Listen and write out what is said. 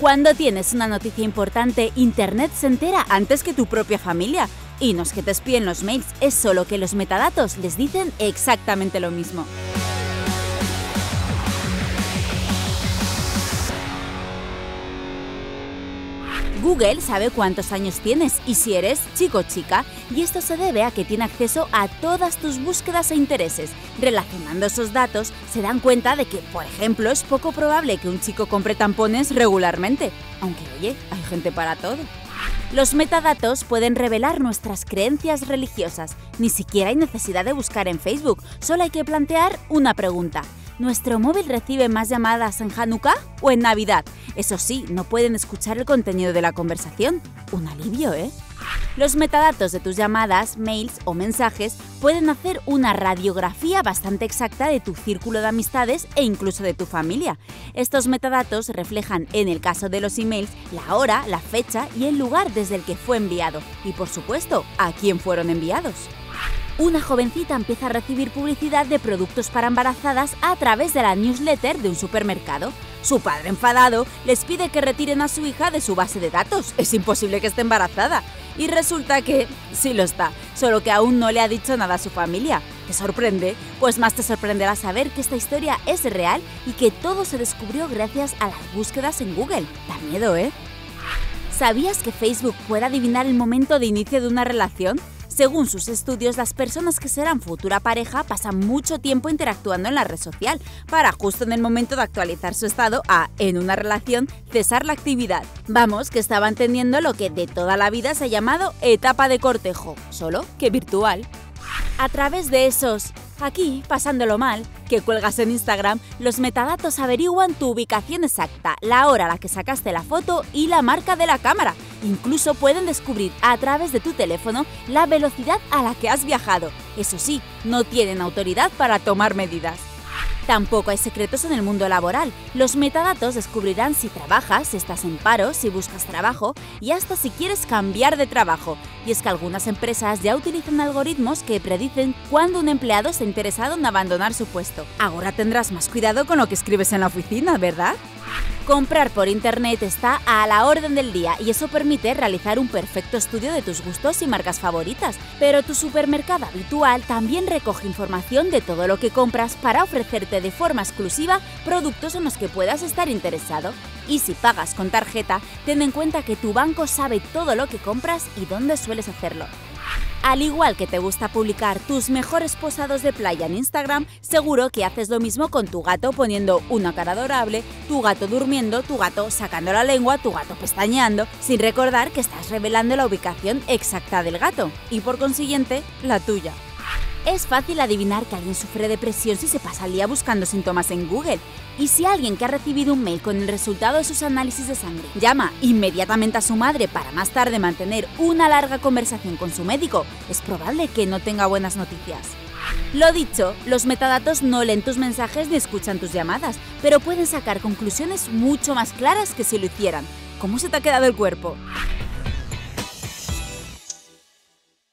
Cuando tienes una noticia importante, Internet se entera antes que tu propia familia. Y no es que te espíen los mails, es solo que los metadatos les dicen exactamente lo mismo. Google sabe cuántos años tienes y si eres chico o chica, y esto se debe a que tiene acceso a todas tus búsquedas e intereses. Relacionando esos datos, se dan cuenta de que, por ejemplo, es poco probable que un chico compre tampones regularmente. Aunque, oye, hay gente para todo. Los metadatos pueden revelar nuestras creencias religiosas. Ni siquiera hay necesidad de buscar en Facebook, solo hay que plantear una pregunta. ¿Nuestro móvil recibe más llamadas en Hanukkah o en Navidad? Eso sí, no pueden escuchar el contenido de la conversación. Un alivio, ¿eh? Los metadatos de tus llamadas, mails o mensajes pueden hacer una radiografía bastante exacta de tu círculo de amistades e incluso de tu familia. Estos metadatos reflejan, en el caso de los emails, la hora, la fecha y el lugar desde el que fue enviado y, por supuesto, a quién fueron enviados una jovencita empieza a recibir publicidad de productos para embarazadas a través de la newsletter de un supermercado. Su padre enfadado les pide que retiren a su hija de su base de datos. Es imposible que esté embarazada. Y resulta que sí lo está, solo que aún no le ha dicho nada a su familia. ¿Te sorprende? Pues más te sorprenderá saber que esta historia es real y que todo se descubrió gracias a las búsquedas en Google. Da miedo, ¿eh? ¿Sabías que Facebook puede adivinar el momento de inicio de una relación? Según sus estudios, las personas que serán futura pareja pasan mucho tiempo interactuando en la red social para justo en el momento de actualizar su estado a, en una relación, cesar la actividad. Vamos, que estaban teniendo lo que de toda la vida se ha llamado etapa de cortejo, solo que virtual. A través de esos Aquí, pasándolo mal, que cuelgas en Instagram, los metadatos averiguan tu ubicación exacta, la hora a la que sacaste la foto y la marca de la cámara. Incluso pueden descubrir a través de tu teléfono la velocidad a la que has viajado. Eso sí, no tienen autoridad para tomar medidas. Tampoco hay secretos en el mundo laboral. Los metadatos descubrirán si trabajas, si estás en paro, si buscas trabajo y hasta si quieres cambiar de trabajo. Y es que algunas empresas ya utilizan algoritmos que predicen cuándo un empleado está interesado en abandonar su puesto. Ahora tendrás más cuidado con lo que escribes en la oficina, ¿verdad? Comprar por Internet está a la orden del día y eso permite realizar un perfecto estudio de tus gustos y marcas favoritas. Pero tu supermercado habitual también recoge información de todo lo que compras para ofrecerte de forma exclusiva productos en los que puedas estar interesado. Y si pagas con tarjeta, ten en cuenta que tu banco sabe todo lo que compras y dónde sueles hacerlo. Al igual que te gusta publicar tus mejores posados de playa en Instagram, seguro que haces lo mismo con tu gato poniendo una cara adorable, tu gato durmiendo, tu gato sacando la lengua, tu gato pestañeando, sin recordar que estás revelando la ubicación exacta del gato y por consiguiente la tuya. Es fácil adivinar que alguien sufre depresión si se pasa el día buscando síntomas en Google. Y si alguien que ha recibido un mail con el resultado de sus análisis de sangre llama inmediatamente a su madre para más tarde mantener una larga conversación con su médico, es probable que no tenga buenas noticias. Lo dicho, los metadatos no leen tus mensajes ni escuchan tus llamadas, pero pueden sacar conclusiones mucho más claras que si lo hicieran. ¿Cómo se te ha quedado el cuerpo?